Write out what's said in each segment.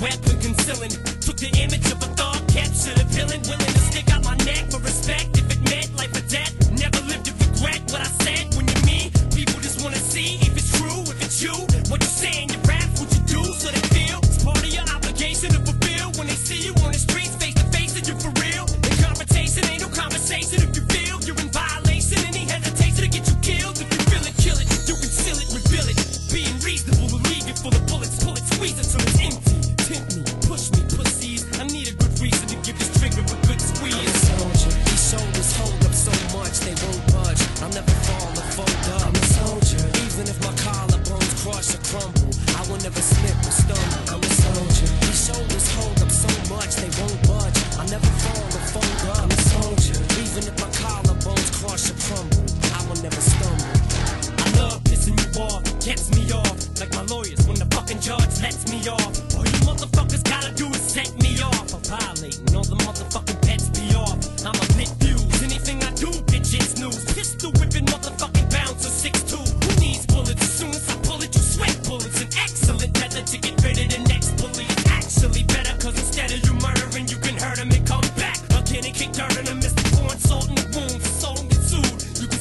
weapon concealing. Took the image of a thug, captured a villain, willing to stick out my neck for respect if it meant life or death. Never lived to regret what I said when you're me. People just wanna see if it's true, if it's you. What you say never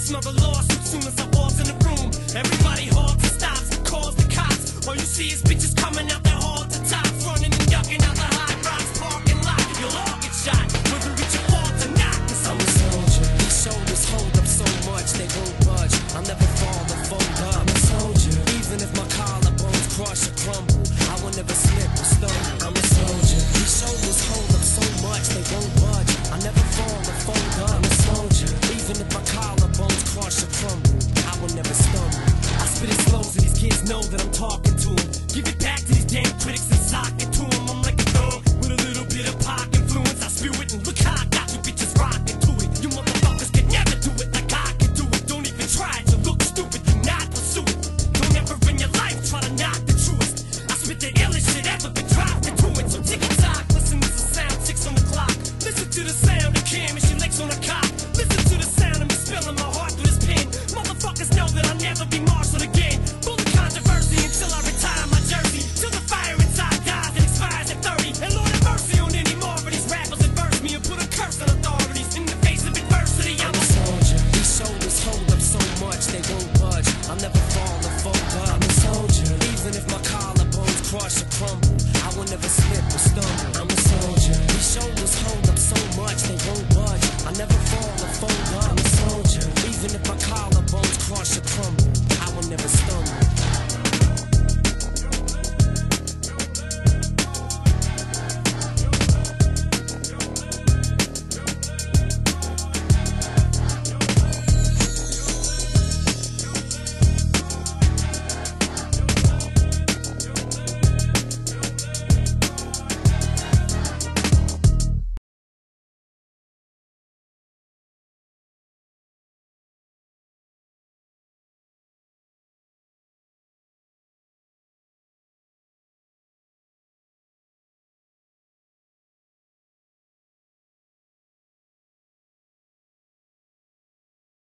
smell the lawsuit soon as I walk in the room. Everybody halts and stops and calls the cops. All you see is bitches coming out their hall to tops, running and ducking out the high rise parking lot. You'll all get shot, whether it's your fault or not. Cause I'm a soldier. These shoulders hold up so much they won't budge. I'll never fall or fold up. I'm a soldier. Even if my collarbones crush or crumble, I will never slip never stumble. I spit it slow so these kids know that I'm talking to them. Give it back to these damn critics and sock it to them. I'm like a dog with a little bit of pop influence. I spew it and look how I got you bitches rocking to it. You motherfuckers can never do it like I can do it. Don't even try to look stupid, do not pursue it. Don't ever in your life try to knock the truest. I spit the illest shit ever been dropped into it. So tick tock, listen to the sound, six on the clock. Listen to the sound of Kim and she licks on the cop. Never be marshaled again.